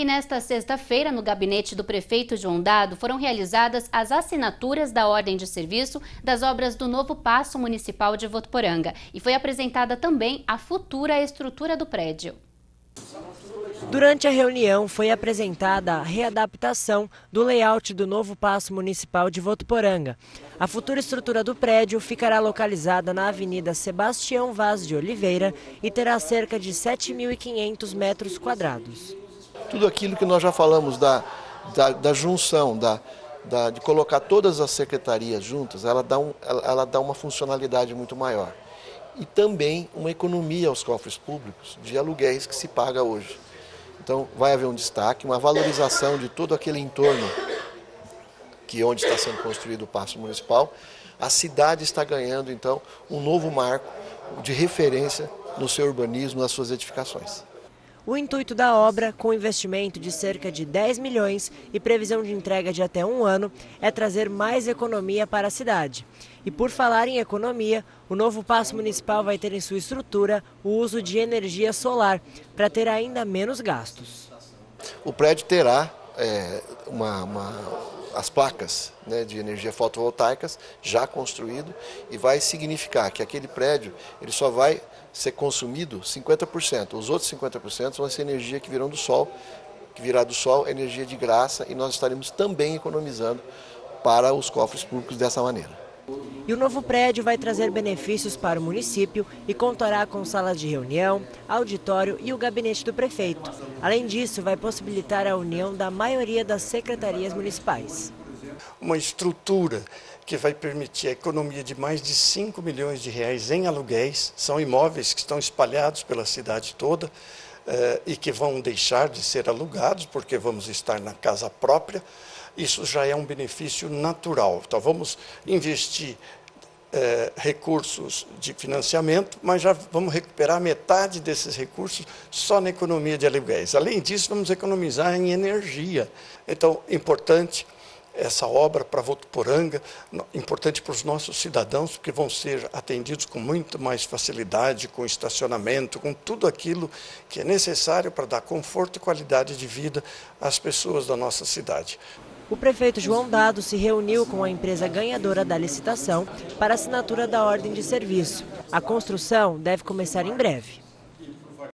E nesta sexta-feira, no gabinete do prefeito João Dado, foram realizadas as assinaturas da ordem de serviço das obras do novo Paço Municipal de Votuporanga e foi apresentada também a futura estrutura do prédio. Durante a reunião, foi apresentada a readaptação do layout do novo Paço Municipal de Votuporanga. A futura estrutura do prédio ficará localizada na Avenida Sebastião Vaz de Oliveira e terá cerca de 7.500 metros quadrados. Tudo aquilo que nós já falamos da, da, da junção, da, da, de colocar todas as secretarias juntas, ela dá, um, ela, ela dá uma funcionalidade muito maior. E também uma economia aos cofres públicos de aluguéis que se paga hoje. Então vai haver um destaque, uma valorização de todo aquele entorno que é onde está sendo construído o Paço Municipal. A cidade está ganhando então um novo marco de referência no seu urbanismo, nas suas edificações. O intuito da obra, com investimento de cerca de 10 milhões e previsão de entrega de até um ano, é trazer mais economia para a cidade. E por falar em economia, o novo Paço Municipal vai ter em sua estrutura o uso de energia solar, para ter ainda menos gastos. O prédio terá é, uma, uma, as placas né, de energia fotovoltaicas já construído e vai significar que aquele prédio ele só vai ser consumido 50%. Os outros 50% vão ser energia que virão do sol, que virá do sol, energia de graça, e nós estaremos também economizando para os cofres públicos dessa maneira. E o novo prédio vai trazer benefícios para o município e contará com salas de reunião, auditório e o gabinete do prefeito. Além disso, vai possibilitar a união da maioria das secretarias municipais. Uma estrutura que vai permitir a economia de mais de 5 milhões de reais em aluguéis. São imóveis que estão espalhados pela cidade toda eh, e que vão deixar de ser alugados, porque vamos estar na casa própria. Isso já é um benefício natural. Então, vamos investir eh, recursos de financiamento, mas já vamos recuperar metade desses recursos só na economia de aluguéis. Além disso, vamos economizar em energia. Então, importante essa obra para Votuporanga, importante para os nossos cidadãos, porque vão ser atendidos com muito mais facilidade, com estacionamento, com tudo aquilo que é necessário para dar conforto e qualidade de vida às pessoas da nossa cidade. O prefeito João Dado se reuniu com a empresa ganhadora da licitação para assinatura da ordem de serviço. A construção deve começar em breve.